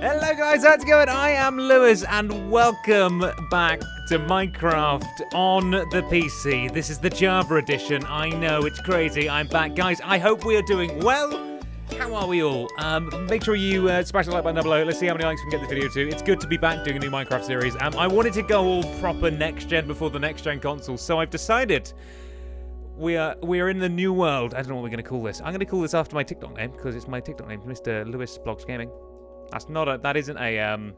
Hello guys, how's it going? I am Lewis and welcome back to Minecraft on the PC. This is the Java edition. I know, it's crazy. I'm back. Guys, I hope we are doing well. How are we all? Um, make sure you uh, smash the like button down below. Let's see how many likes we can get this video to. It's good to be back doing a new Minecraft series. Um, I wanted to go all proper next gen before the next gen console, so I've decided we are we are in the new world. I don't know what we're going to call this. I'm going to call this after my TikTok name because it's my TikTok name, Mr. Lewis Blogs Gaming. That's not a. That isn't a. Um,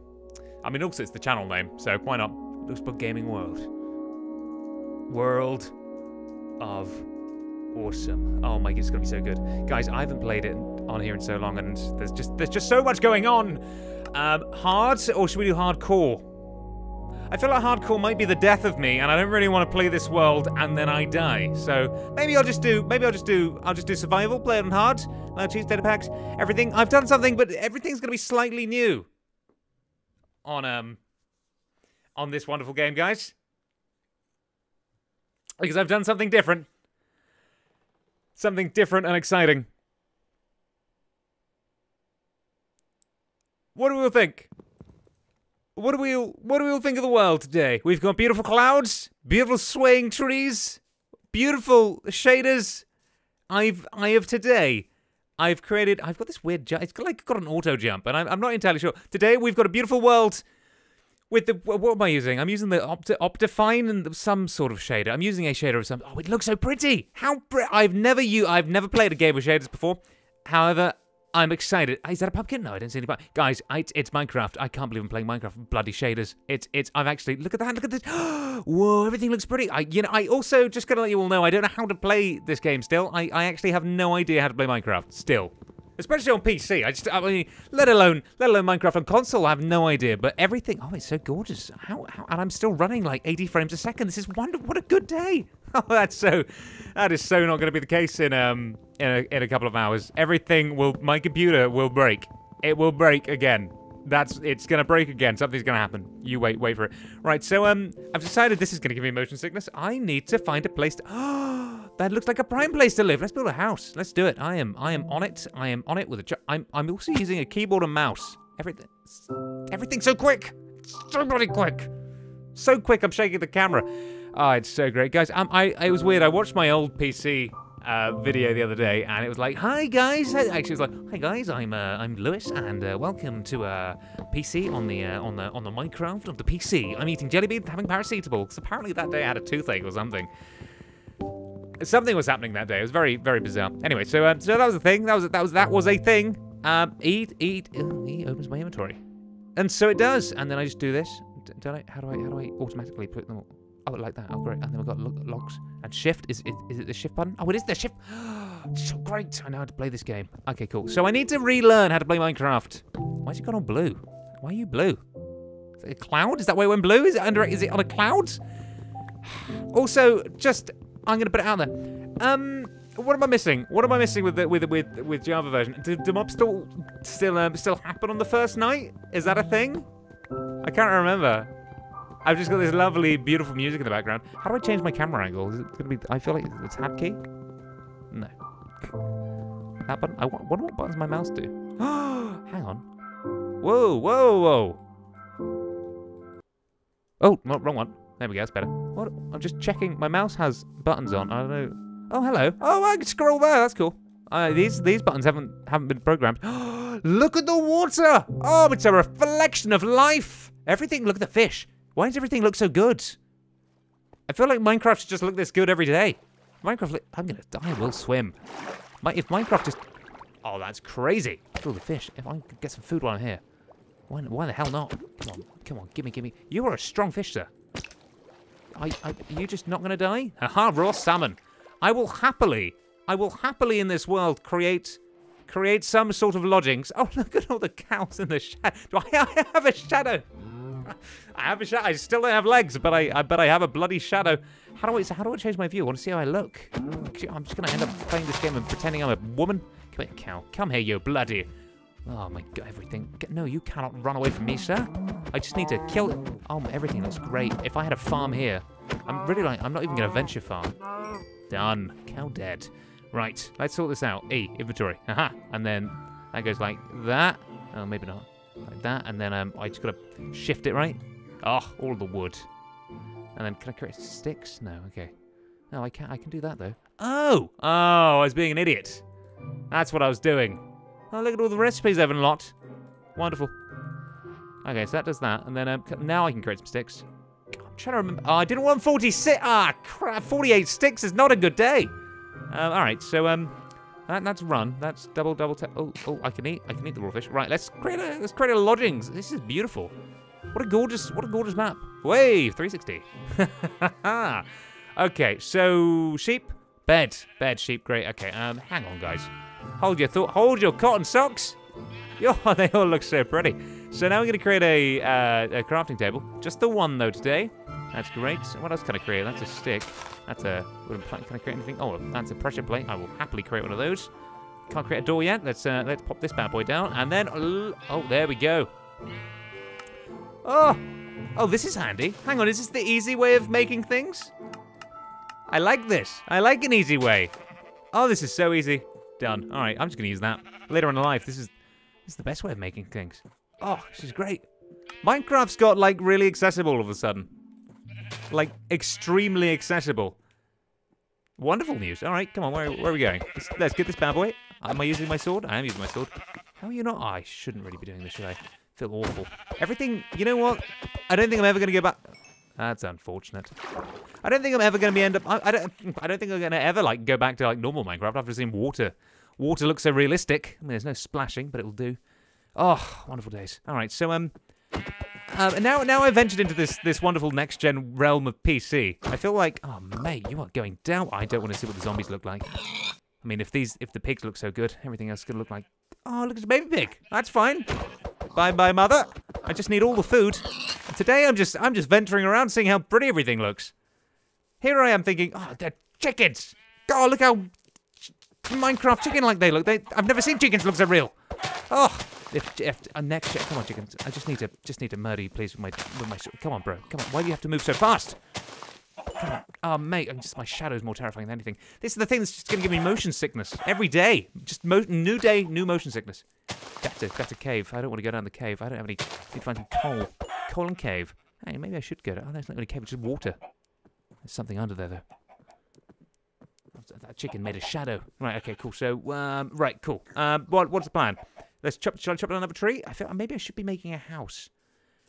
I mean, also it's the channel name, so why not? Blog Gaming World. World of awesome. Oh my, it's gonna be so good, guys. I haven't played it on here in so long, and there's just there's just so much going on. Um, hard or should we do hardcore? I feel like hardcore might be the death of me, and I don't really want to play this world and then I die. So maybe I'll just do, maybe I'll just do, I'll just do survival, play it on hard, no cheese data packs, everything. I've done something, but everything's gonna be slightly new on um on this wonderful game, guys, because I've done something different, something different and exciting. What do we all think? What do we all, what do we all think of the world today? We've got beautiful clouds, beautiful swaying trees, beautiful shaders. I've I have today. I've created. I've got this weird. Ju- it's got like got an auto jump, and I'm, I'm not entirely sure. Today we've got a beautiful world. With the what am I using? I'm using the Opti- Optifine and some sort of shader. I'm using a shader of some. Oh, it looks so pretty. How I've never you. I've never played a game with shaders before. However, I'm excited. Is that a pumpkin? No, I didn't see any pumpkin. Guys, I, it's Minecraft. I can't believe I'm playing Minecraft bloody shaders. It's, it's, I've actually, look at that, look at this. Whoa, everything looks pretty. I, you know, I also, just gonna let you all know, I don't know how to play this game still. I, I actually have no idea how to play Minecraft still. Especially on PC. I just, I mean, let alone, let alone Minecraft on console, I have no idea. But everything, oh, it's so gorgeous. How, how and I'm still running like 80 frames a second. This is wonderful. What a good day. Oh, that's so, that is so not going to be the case in, um, in a, in a couple of hours. Everything will, my computer will break. It will break again. That's, it's gonna break again. Something's gonna happen. You wait, wait for it. Right, so, um, I've decided this is gonna give me motion sickness. I need to find a place to, that looks like a prime place to live. Let's build a house. Let's do it. I am, I am on it. I am on it with a, I'm, I'm also using a keyboard and mouse. Everything, everything's so quick. So bloody quick. So quick, I'm shaking the camera. Oh, it's so great, guys. Um, I, it was weird. I watched my old PC uh, video the other day, and it was like, "Hi guys." Actually, it was like, "Hi guys, I'm uh, I'm Lewis, and uh, welcome to uh, PC on the uh, on the on the Minecraft of the PC. I'm eating jelly beans, having paracetamol because apparently that day I had a toothache or something. Something was happening that day. It was very very bizarre. Anyway, so um, so that was a thing. That was that was that was a thing. Um, eat eat. Uh, he opens my inventory, and so it does. And then I just do this. Don't I? How do I? How do I automatically put them? Oh, like that. Oh, great. And then we've got lo logs. And shift. Is, is, is it the shift button? Oh, it is the shift. so great. I know how to play this game. Okay, cool. So I need to relearn how to play Minecraft. Why's it gone all blue? Why are you blue? Is it a cloud? Is that why it went blue? Is it under? Is it on a cloud? Also, just I'm gonna put it out there. Um, what am I missing? What am I missing with the, with with with Java version? Do, do mobs still still um, still happen on the first night? Is that a thing? I can't remember. I've just got this lovely, beautiful music in the background. How do I change my camera angle? Is it gonna be? I feel like it's tab key. No. That button. I wonder what buttons my mouse do. Hang on. Whoa, whoa, whoa. Oh, no, wrong one. There we go. That's better. What? I'm just checking. My mouse has buttons on. I don't know. Oh, hello. Oh, I can scroll there. That's cool. Uh, these these buttons haven't haven't been programmed. look at the water. Oh, it's a reflection of life. Everything. Look at the fish. Why does everything look so good? I feel like Minecraft should just look this good every day. Minecraft, I'm gonna die. I will swim. My, if Minecraft just, oh, that's crazy. Look at the fish. If I could get some food while I'm here, why, why the hell not? Come on, come on, gimme, gimme. You are a strong fish, sir. I, I, are you just not gonna die? Haha, raw salmon. I will happily, I will happily in this world create, create some sort of lodgings. Oh, look at all the cows in the shadow. Do I, I have a shadow? I have a shadow. I still don't have legs, but I, I bet I have a bloody shadow. How do I? How do I change my view? I want to see how I look. I'm just gonna end up playing this game and pretending I'm a woman. Come here, cow. Come here, you bloody. Oh my god, everything. No, you cannot run away from me, sir. I just need to kill it. Oh, everything looks great. If I had a farm here, I'm really like, I'm not even gonna venture farm. Done. Cow dead. Right, let's sort this out. E, inventory. Haha. And then that goes like that. Oh, maybe not. like that, and then um, I just gotta shift it right. Oh, all the wood. And then can I create sticks? No, okay. No, I can't. I can do that though. Oh, oh, I was being an idiot. That's what I was doing. Oh, look at all the recipes I've unlocked. Wonderful. Okay, so that does that, and then um, now I can create some sticks. I'm trying to remember. Oh, I didn't want 46. Ah, crap! 48 sticks is not a good day. Um, all right, so um, that, that's run. That's double double. oh, oh, I can eat. I can eat the raw fish. Right, let's create a let's create a lodgings. This is beautiful. What a gorgeous what a gorgeous map. Wave 360. okay, so sheep, bed, bed, sheep. Great. Okay, um, hang on, guys. Hold your thought. Hold your cotton socks. Oh, they all look so pretty. So now we're going to create a, uh, a crafting table. Just the one, though, today. That's great. What else can I create? That's a stick. That's a... Wooden plank. Can I create anything? Oh, that's a pressure plate. I will happily create one of those. Can't create a door yet. Let's uh, let's pop this bad boy down. And then... Oh, there we go. Oh! Oh, this is handy. Hang on, is this the easy way of making things? I like this. I like an easy way. Oh, this is so easy. Done. All right, I'm just going to use that. Later on in life, this is this is the best way of making things. Oh, this is great. Minecraft's got, like, really accessible all of a sudden. Like, extremely accessible. Wonderful news. All right, come on, where, where are we going? Let's, let's, get this bad boy. Am I using my sword? I am using my sword. How are you not? Oh, I shouldn't really be doing this, should I? feel awful. Everything, you know what? I don't think I'm ever going to go back. That's unfortunate. I don't think I'm ever going to be end up. I, I, don't. I don't think I'm going to ever like go back to like normal Minecraft after seeing water. Water looks so realistic. I mean, there's no splashing, but it'll do. Oh, wonderful days. All right, so um, uh, now now I've ventured into this this wonderful next gen realm of PC. I feel like, oh mate, you are going down. I don't want to see what the zombies look like. I mean, if these if the pigs look so good, everything else is gonna look like. Oh, look at the baby pig. That's fine. Bye bye, mother. I just need all the food. Today I'm just I'm just venturing around seeing how pretty everything looks. Here I am thinking, oh, they're chickens. God, look how Minecraft chicken like they look. They I've never seen chickens look so real. Oh, if, if a neck. Come on, chickens. I just need to just need to murder you, please, with my with my. Come on, bro. Come on. Why do you have to move so fast? Come on. Oh, mate, I'm just my shadow's more terrifying than anything. This is the thing that's just gonna give me motion sickness every day. Just mo new day, new motion sickness. That's a that's a cave. I don't want to go down the cave. I don't have any. Need to find some coal. Coal and cave. Hey, maybe I should go. Oh, there's not really a cave. It's just water. There's something under there though. That chicken made a shadow. Right. Okay. Cool. So, um, right. Cool. Um, what what's the plan? Let's chop. Shall I chop down another tree? I feel maybe I should be making a house.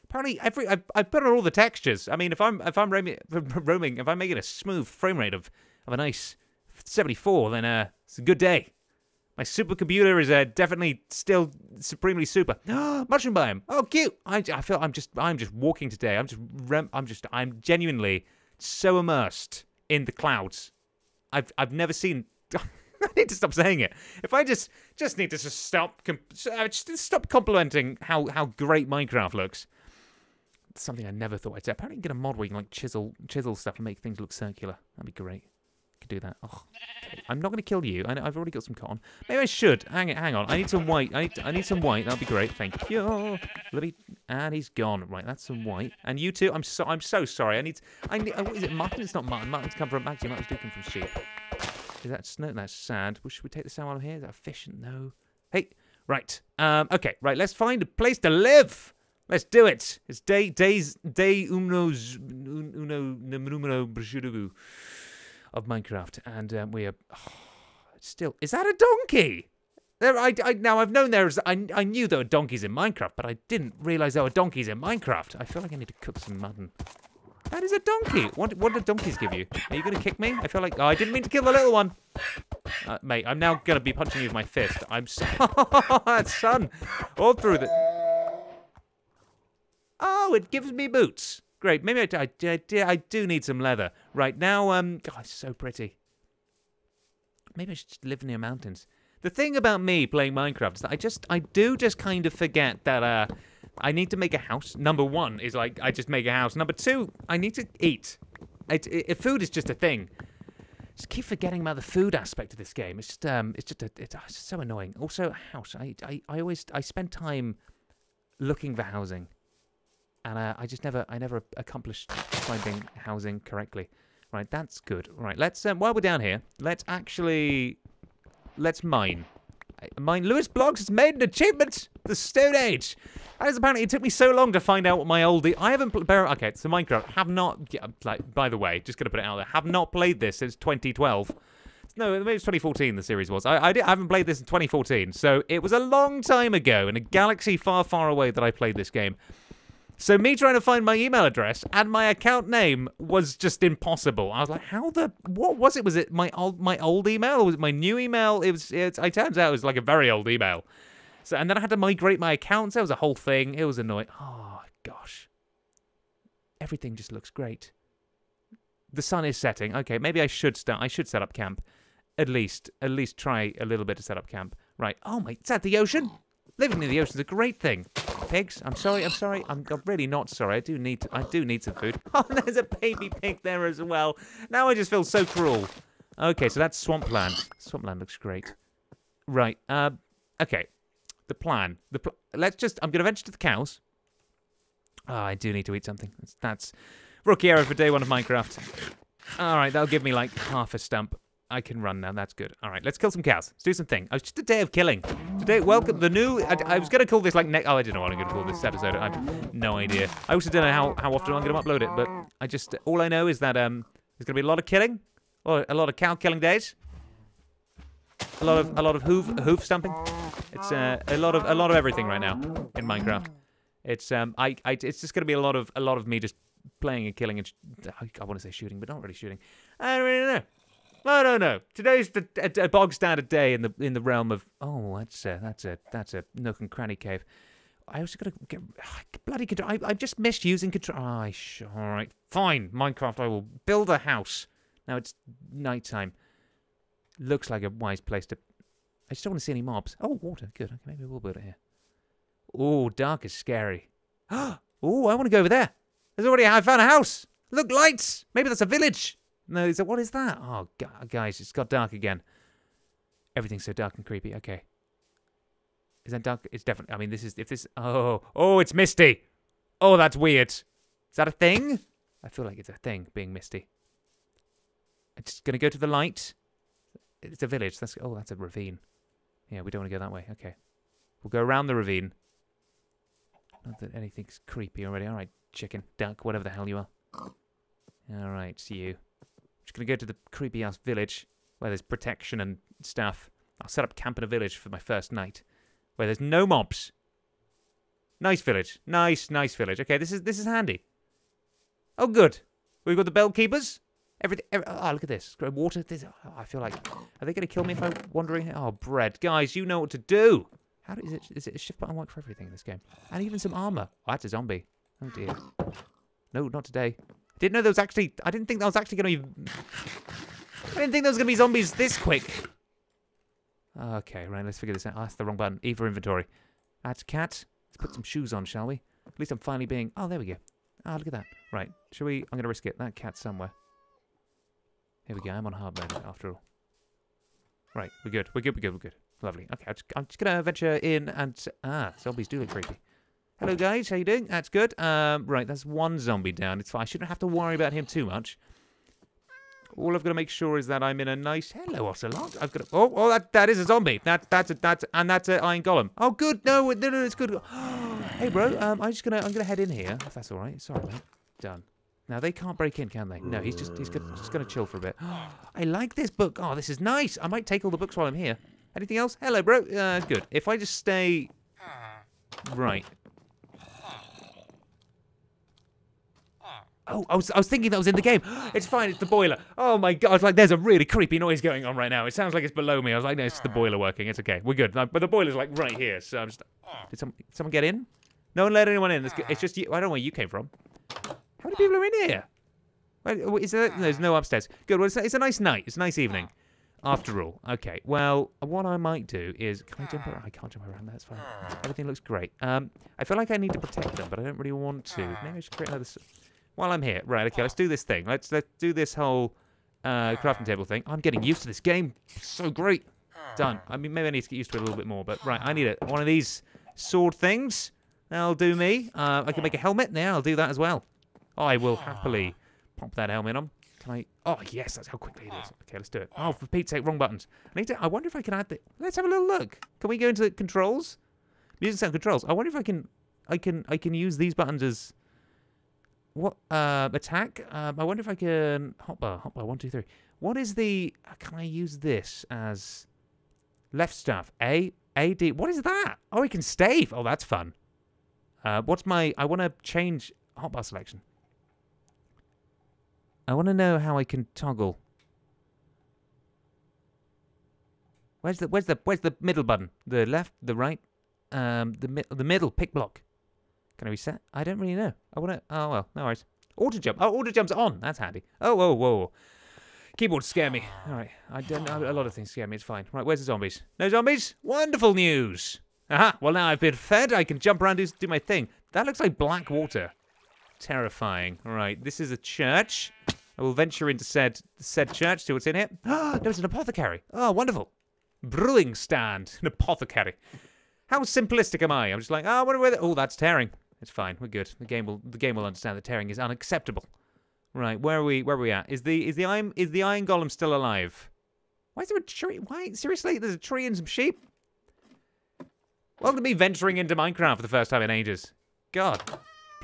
Apparently, every I've, I've put on all the textures. I mean, if I'm if I'm roaming, roaming if I'm making a smooth frame rate of of a nice 74, then uh, it's a good day. My supercomputer is uh, definitely still supremely super. Mushroom biome. Oh, cute. I, I feel I'm just I'm just walking today. I'm just I'm just I'm genuinely so immersed in the clouds. I've I've never seen. I need to stop saying it. If I just just need to just stop uh, just stop complimenting how how great Minecraft looks. It's something I never thought I'd say. Apparently, you can get a mod where you can like chisel chisel stuff and make things look circular. That'd be great could do that. Oh, okay. I'm not going to kill you. I have already got some cotton. Maybe I should. Hang it. hang on. I need some white. I need, I need some white. That'll be great. Thank you. Let me. And he's gone. Right, that's some white. And you too. I'm so. I'm so sorry. I need. I need. Uh, what is it? Mutton? It's not mutton. Mutton's come from. Actually, mutton's do come from sheep. Is that snow? That's sand. Well, should we take the sand out here? Is that fish? No. Hey. Right. Um. Okay. Right. Let's find a place to live. Let's do it. It's day days day uno uno numero of Minecraft, and um, we are oh, still. Is that a donkey? There, I, I, now I've known there's. I, I knew there were donkeys in Minecraft, but I didn't realize there were donkeys in Minecraft. I feel like I need to cook some mutton. That is a donkey. What, what did donkeys give you? Are you going to kick me? I feel like. Oh, I didn't mean to kill the little one. Uh, mate, I'm now going to be punching you with my fist. I'm so. son. All through the. Oh, it gives me boots. Great. Maybe I, I, I, I do need some leather. Right, now, um, God, it's so pretty. Maybe I should just live near mountains. The thing about me playing Minecraft is that I just, I do just kind of forget that, uh, I need to make a house. Number one is like, I just make a house. Number two, I need to eat. It, it, food is just a thing. Just keep forgetting about the food aspect of this game. It's just, um, it's just, a, it's, so annoying. Also, house. I, I, I always, I spend time looking for housing and uh, I just never, I never accomplished finding housing correctly. Right, that's good. Right, let's um, while we're down here, let's actually let's mine. Mine Lewis Blogs has made an achievement. The Stone Age. That is apparently it took me so long to find out what my old. I haven't. Okay, so Minecraft have not. Like, by the way, just gonna put it out there. Have not played this since 2012. No, maybe it's 2014. The series was. I, I, did, I haven't played this in 2014, so it was a long time ago in a galaxy far, far away that I played this game. So me trying to find my email address and my account name was just impossible. I was like, how the what was it? Was it my old my old email or was it my new email? It was. It, it turns out it was like a very old email. So and then I had to migrate my accounts. That was a whole thing. It was annoying. Oh gosh. Everything just looks great. The sun is setting. Okay, maybe I should start. I should set up camp. At least, at least try a little bit to set up camp. Right. Oh my, is that the ocean? Living near the ocean is a great thing. Pigs, I'm sorry, I'm sorry. I'm, I'm really not sorry. I do need, to, I do need some food. Oh, there's a baby pig there as well. Now I just feel so cruel. Okay, so that's swampland. Swampland looks great. Right. Uh, okay. The plan. The pl- let's just. I'm gonna venture to the cows. Oh, I do need to eat something. That's, that's rookie error for day one of Minecraft. All right, that'll give me like half a stump. I can run now. That's good. All right, let's kill some cows. Let's do something. Oh, it's just a day of killing. Today, welcome the new. I, I was gonna call this like. Ne- oh, I don't know what I'm gonna call this episode. I have no idea. I also don't know how, how often I'm gonna upload it, but I just all I know is that um there's gonna be a lot of killing, or a lot of cow killing days. A lot of a lot of hoof hoof stumping. It's uh, a lot of a lot of everything right now in Minecraft. It's um I, I it's just gonna be a lot of a lot of me just playing and killing and I want to say shooting, but not really shooting. I don't really know. I don't know. Today's the, a, a bog standard day in the in the realm of oh that's a, that's a that's a nook and cranny cave. I also gotta get ah, bloody control. I, I just missed using control. Oh, sh- all right, fine. Minecraft. I will build a house. Now it's nighttime. Looks like a wise place to. I just don't want to see any mobs. Oh, water. Good. Okay, maybe we'll build it here. Oh, dark is scary. oh, I want to go over there. There's already. I found a house. Look, lights. Maybe that's a village. No, is said, what is that? Oh, gu- guys, it's got dark again. Everything's so dark and creepy. Okay. Is that dark? It's definitely. I mean, this is. If this. Oh, oh, it's misty. Oh, that's weird. Is that a thing? I feel like it's a thing, being misty. I'm just gonna go to the light. It's a village. That's. Oh, that's a ravine. Yeah, we don't want to go that way. Okay. We'll go around the ravine. Not that anything's creepy already. All right, chicken, duck, whatever the hell you are. All right, see you. Just gonna go to the creepy ass village where there's protection and stuff. I'll set up camp in a village for my first night, where there's no mobs. Nice village, nice, nice village. Okay, this is this is handy. Oh, good. We've got the bell keepers. Everything. Every, oh, look at this. Water. This, oh, I feel like. Are they gonna kill me if I'm wandering here? Oh, bread, guys, you know what to do. How do, is it? Is it a shift button work for everything in this game? And even some armor. Oh, that's a zombie. Oh dear. No, not today. Didn't know there was actually. I didn't think that was actually going to be. I didn't think there was going to be zombies this quick. Okay, right. Let's figure this out. Oh, that's the wrong button. E for inventory. That's cat. Let's put some shoes on, shall we? At least I'm finally being. Oh, there we go. Ah, look at that. Right. Shall we? I'm going to risk it. That cat's somewhere. Here we go. I'm on hard mode after all. Right. We're good. We're good. We're good. We're good. Lovely. Okay. I'm just, I'm just going to venture in and. Ah, zombies do look creepy. Hello guys, how you doing? That's good. Um, right, that's one zombie down. It's fine. I shouldn't have to worry about him too much. All I've got to make sure is that I'm in a nice. Hello, Ocelot. I've got. To... Oh, oh, that that is a zombie. That that's a that's and that's an iron golem. Oh, good. No, no, no, it's good. hey, bro. Um, I'm just gonna I'm gonna head in here if that's all right. Sorry, mate. Done. Now they can't break in, can they? No, he's just he's just gonna chill for a bit. I like this book. Oh, this is nice. I might take all the books while I'm here. Anything else? Hello, bro. Uh, good. If I just stay. Right. Oh, I was, I was thinking that was in the game. It's fine, it's the boiler. Oh my god, like, there's a really creepy noise going on right now. It sounds like it's below me. I was like, no, it's the boiler working. It's okay. We're good. But the boiler's like right here, so I'm just. Did some, did someone get in? No one let anyone in. It's, just you. I don't know where you came from. How many people are in here? There, there's no upstairs. Good. Well, it's a, it's a nice night. It's a nice evening. After all, okay. Well, what I might do is, can I jump around? I can't jump around. That's fine. Everything looks great. Um, I feel like I need to protect them, but I don't really want to. Maybe I should create another. While I'm here, right? Okay, let's do this thing. Let's let's do this whole uh, crafting table thing. I'm getting used to this game. So great. Done. I mean, maybe I need to get used to it a little bit more. But right, I need it. One of these sword things. That'll do me. Uh, I can make a helmet. Now I'll do that as well. I will happily pop that helmet on. Can I? Oh yes, that's how quickly it is. Okay, let's do it. Oh, for Pete's sake, wrong buttons. I need to. I wonder if I can add the. Let's have a little look. Can we go into the controls? Music sound controls. I wonder if I can I can I can use these buttons as what uh attack? Um, I wonder if I can hotbar hotbar one two three. What is the? Can I use this as left staff? A A D. What is that? Oh, I can stave. Oh, that's fun. Uh, what's my? I want to change hotbar selection. I want to know how I can toggle. Where's the where's the where's the middle button? The left, the right, um, the mi- the middle pick block. Can I reset? I don't really know. I want to. Oh well, no worries. Auto jump. Oh, auto jump's on. That's handy. Oh whoa whoa. Keyboards scare me. All right, I don't know. A lot of things scare me. It's fine. Right, where's the zombies? No zombies. Wonderful news. Aha. Well, now I've been fed. I can jump around, and do my thing. That looks like black water. Terrifying. All right, this is a church. I will venture into said said church. See what's in here. Ah, there's an apothecary. Oh, wonderful. Brewing stand. An apothecary. How simplistic am I? I'm just like, oh, what are we? Oh, that's tearing. It's fine. We're good. The game will the game will understand that tearing is unacceptable. Right, where are we? Where are we at? Is the is the iron is the iron golem still alive? Why is there a tree? Why seriously? There's a tree and some sheep. Welcome to me venturing into Minecraft for the first time in ages. God,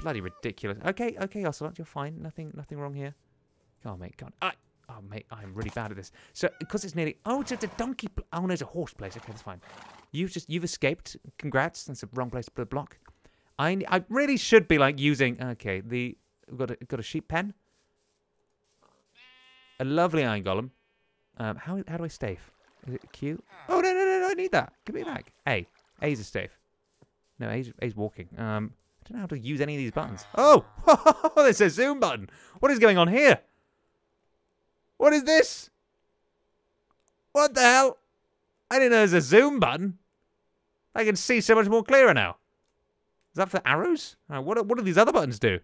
bloody ridiculous. Okay, okay, Ocelot, you're fine. Nothing, nothing wrong here. On, mate. On. I, oh, mate, I'm really bad at this. So, because it's nearly. Oh, it's at a donkey. Oh, no, it's a horse place. Okay, that's fine. You've just you've escaped. Congrats. That's the wrong place to put a block. I I really should be like using. Okay, the we've got a got a sheep pen. A lovely iron golem. Um, how how do I stave? Is it Q? Oh no no no no! I need that. Give me back. A. A's a stave. No, A's, A's walking. Um, I don't know how to use any of these buttons. Oh, there's a zoom button. What is going on here? What is this? What the hell? I didn't know there's a zoom button. I can see so much more clearer now. Is that for arrows? Uh, what, what do these other buttons do?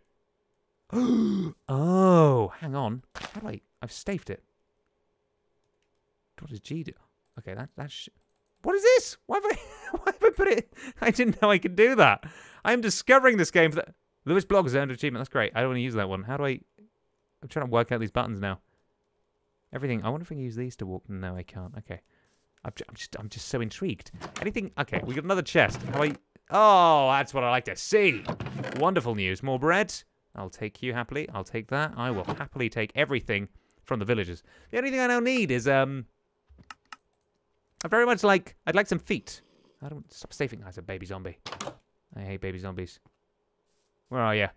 oh, hang on. How do I... I've staved it. What does G do? Okay, that, that's... What is this? Why have, I, why have I put it... I didn't know I could do that. I am discovering this game. For Lewis Blog has earned achievement. That's great. I don't want to use that one. How do I... I'm trying to work out these buttons now. Everything. I wonder if I can use these to walk. No, I can't. Okay. I'm, I'm just I'm just so intrigued. Anything? Okay, we got another chest. How do I? Oh, that's what I like to see. Wonderful news. More bread. I'll take you happily. I'll take that. I will happily take everything from the villagers. The only thing I now need is um. I very much like. I'd like some feet. I don't stop staving. That's a baby zombie. I hate baby zombies. Where are you?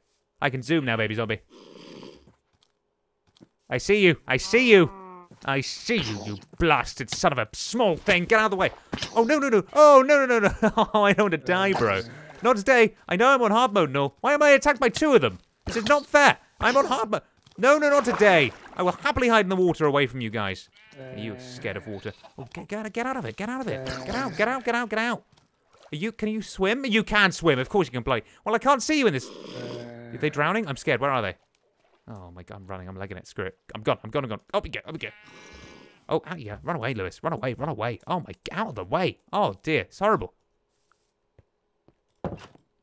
I can zoom now, baby zombie. I see you. I see you. I see you, you blasted son of a small thing. Get out of the way. Oh, no, no, no. Oh, no, no, no, no. Oh, I don't want to die, bro. Not today. I know I'm on hard mode, no. Why am I attacked by two of them? This is not fair. I'm on hard mode. No, no, not today. I will happily hide in the water away from you guys. Are you uh. scared of water? Oh, get, get, get out of it. Get out of it. Uh. Get out, get out, get out, get out. Are you, can you swim? You can swim. Of course you can play. Well, I can't see you in this. Uh. Are they drowning? I'm scared. Where are they? Oh my god, I'm running. I'm legging it. Screw it. I'm gone. I'm gone. I'm gone. Up we go. Up we go. Oh, out you. Run away, Lewis. Run away. Run away. Oh my, god! out of the way. Oh dear. It's horrible.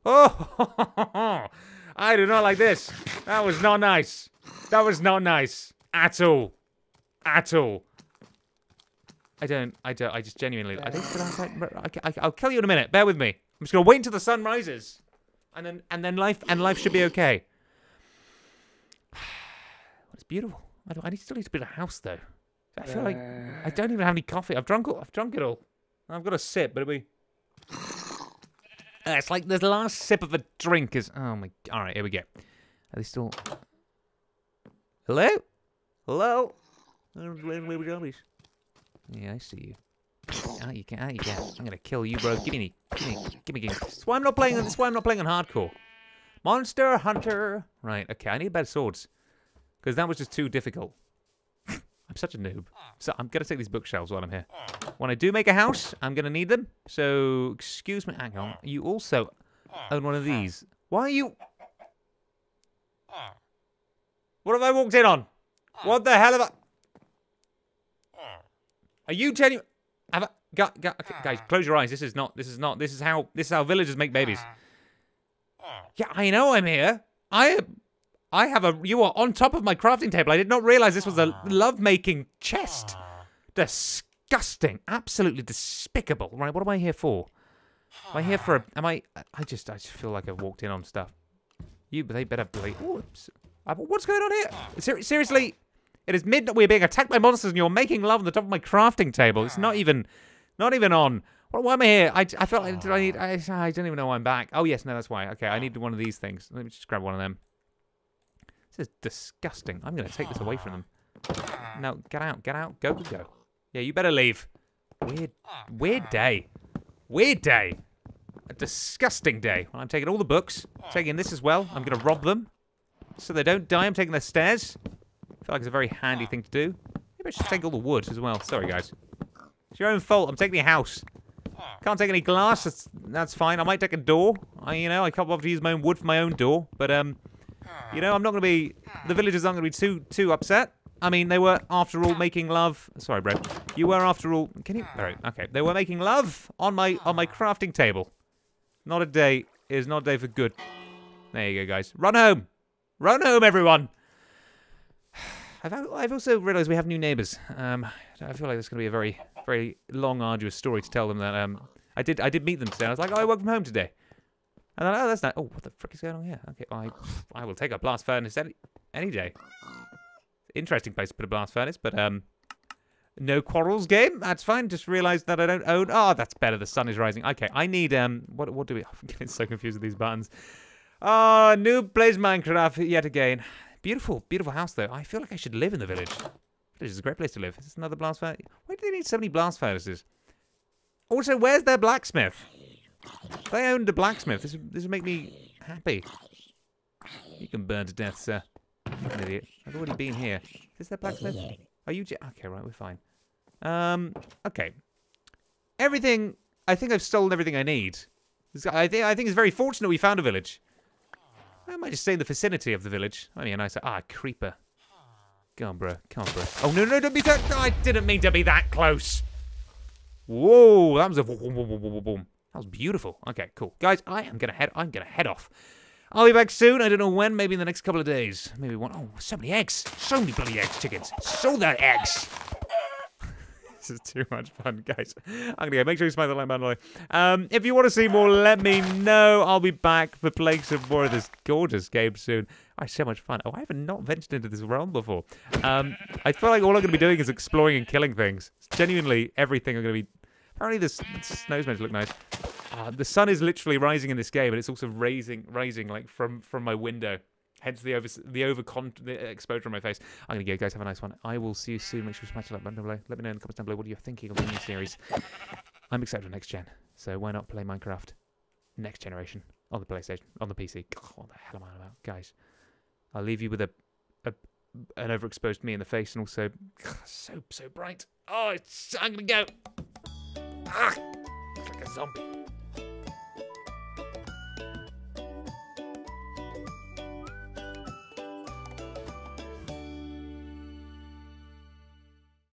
Oh, I do not like this. That was not nice. That was not nice. At all. At all. I don't, I don't, I just genuinely, I think, I, I, I'll kill you in a minute. Bear with me. I'm just going to wait until the sun rises. And then, and then life, and life should be okay. It's beautiful. I, I still need to build a house though. I feel like I uh. don't even have any coffee. I've drunk. I've drunk it all. I've got a sip, but it'll be. Uh, it's like the last sip of a drink is. Oh my. All right, here we go. Are they still? Hello? Hello? Yeah, I see you. Out you can. Out you can. I'm gonna kill you, bro. Give me, give me, give me, give me. That's why I'm not playing. That's why I'm not playing on hardcore. Monster Hunter. Right. Okay. I need better swords. Because that was just too difficult. I'm such a noob. So I'm going to take these bookshelves while I'm here. When I do make a house, I'm going to need them. So, excuse me. Hang on. You also own one of these. Why are you... What have I walked in on? What the hell have I... Are you genuine? Have I... Guys, close your eyes. This is not... This is not... This is how... This is how villagers make babies. Yeah, I know I'm here. I am... I have a. You are on top of my crafting table. I did not realize this was a ah. love-making chest. Ah. Disgusting. Absolutely despicable. Right, what am I here for? Am I here for a... Ah. Am I... I just... I just feel like I've walked in on stuff. You... They better believe... Oops. Uh, What's going on here? Ser seriously? It is midnight. We're being attacked by monsters and you're making love on the top of my crafting table. It's not even... Not even on. What, why am I here? I, I felt like... Did I need... I, I don't even know why I'm back. Oh, yes. No, that's why. Okay, I need one of these things. Let me just grab one of them. This is disgusting. I'm going to take this away from them. No, get out. Get out. Go, go, go. Yeah, you better leave. Weird... Weird day. Weird day. A disgusting day. Well, I'm taking all the books. Taking this as well. I'm going to rob them. So they don't die. I'm taking their stairs. I feel like it's a very handy thing to do. Maybe I should take all the wood as well. Sorry, guys. It's your own fault. I'm taking your house. Can't take any glass. That's, that's fine. I might take a door. I, you know, I can't bother to use my own wood for my own door. But, um, you know, I'm not going to be... The villagers aren't going to be too too upset. I mean, they were, after all, making love... Sorry, bro. You were, after all... Can you... All right, okay. They were making love on my on my crafting table. Not a day. Is not a day for good. There you go, guys. Run home. Run home, everyone. I've, I've also realised we have new neighbours. Um, I feel like it's going to be a very, very long, arduous story to tell them that um, I did I did meet them today. I was like, oh, I work from home today. And then, oh, that's not. Oh, what the frick is going on here? Okay, I I will take a blast furnace any, any day. Interesting place to put a blast furnace, but um, no quarrels game. That's fine. Just realised that I don't own. Oh, that's better. The sun is rising. Okay, I need um. What what do we? I'm getting so confused with these buttons. Oh, new plays Minecraft yet again. Beautiful, beautiful house though. I feel like I should live in the village. Village is a great place to live. Is this another blast furnace? Why do they need so many blast furnaces? Also, where's their blacksmith? If they owned a blacksmith. This would, this would make me happy. You can burn to death, sir. Idiot. I've already been here. Is this their blacksmith? Are you? Okay, right. We're fine. Um. Okay. Everything. I think I've stolen everything I need. I think. I think it's very fortunate we found a village. I might just stay in the vicinity of the village. Only a nice. Ah, creeper. Come on, bro. Come on, bro. Oh no, no, don't be that. I didn't mean to be that close. Whoa, that was a boom, boom, boom, boom, boom. That was beautiful. Okay, cool, guys. I am gonna head. I'm gonna head off. I'll be back soon. I don't know when. Maybe in the next couple of days. Maybe one. Oh, so many eggs. So many bloody eggs, chickens. So that eggs. this is too much fun, guys. I'm gonna go. Make sure you smash the like button. Um, if you want to see more, let me know. I'll be back for playing some more of this gorgeous game soon. I had so much fun. Oh, I haven't not ventured into this realm before. Um, I feel like all I'm to be doing is exploring and killing things. Genuinely, everything I'm to be. Apparently, this snow's meant to look nice. Uh, the sun is literally rising in this game, and it's also raising, raising like from from my window. Hence the over the over the exposure on my face. I'm gonna go, guys. Have a nice one. I will see you soon. Make sure you smash the like button below. Let me know in the comments down below what are you're thinking of the new series. I'm excited for next gen, so why not play Minecraft next generation on the PlayStation, on the PC? God, what the hell am I about, guys? I'll leave you with a, a an overexposed me in the face, and also so so bright. Oh, I'm gonna go. Ah, it's like a zombie.